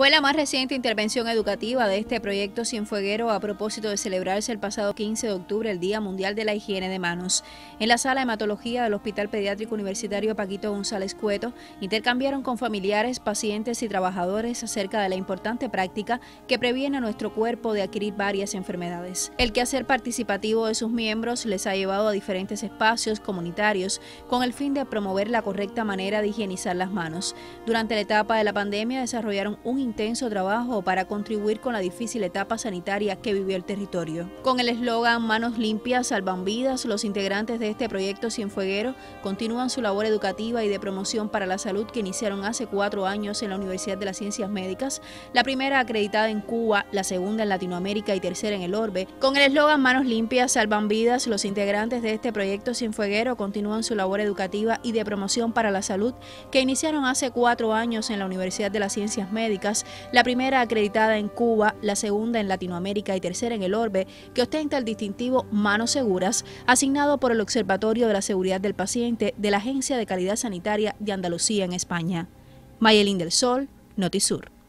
Fue la más reciente intervención educativa de este proyecto Cienfueguero a propósito de celebrarse el pasado 15 de octubre el Día Mundial de la Higiene de Manos. En la sala de hematología del Hospital Pediátrico Universitario Paquito González Cueto intercambiaron con familiares, pacientes y trabajadores acerca de la importante práctica que previene a nuestro cuerpo de adquirir varias enfermedades. El quehacer participativo de sus miembros les ha llevado a diferentes espacios comunitarios con el fin de promover la correcta manera de higienizar las manos. Durante la etapa de la pandemia desarrollaron un intenso trabajo para contribuir con la difícil etapa sanitaria que vivió el territorio. Con el eslogan Manos limpias salvan vidas, los integrantes de este proyecto Cienfueguero continúan su labor educativa y de promoción para la salud que iniciaron hace cuatro años en la Universidad de las Ciencias Médicas, la primera acreditada en Cuba, la segunda en Latinoamérica y tercera en el Orbe. Con el eslogan Manos limpias salvan vidas, los integrantes de este proyecto Cienfueguero continúan su labor educativa y de promoción para la salud que iniciaron hace cuatro años en la Universidad de las Ciencias Médicas la primera acreditada en Cuba, la segunda en Latinoamérica y tercera en el Orbe, que ostenta el distintivo Manos Seguras, asignado por el Observatorio de la Seguridad del Paciente de la Agencia de Calidad Sanitaria de Andalucía en España. Mayelín del Sol, Notisur.